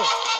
Vamos.